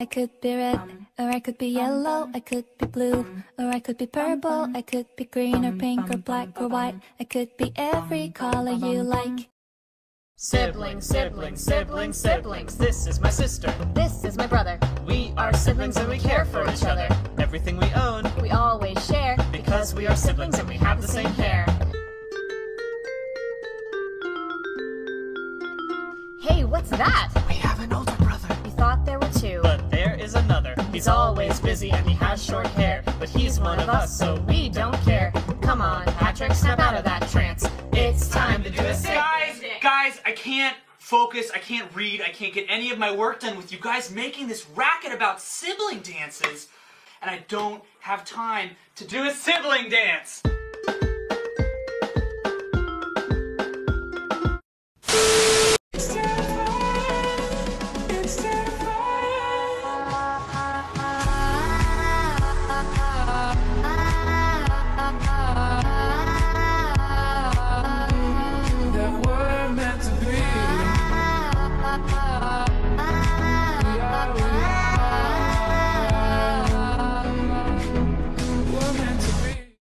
I could be red, or I could be yellow, I could be blue, or I could be purple, I could be green or pink or black or white, I could be every color you like. Siblings, siblings, siblings, siblings. This is my sister. This is my brother. We are siblings and we care for each other. Everything we own, We always share because we are siblings and we have the same hair. Hey, what's that? We have an older brother. We thought there were two. But there is another. He's always busy and he has short hair. But he's one of us, so we don't care. Come on, Patrick, snap out of that trance. It's time to do a sick. Guys, guys, I can't focus, I can't read, I can't get any of my work done with you guys making this racket about sibling dances. And I don't have time to do a sibling dance.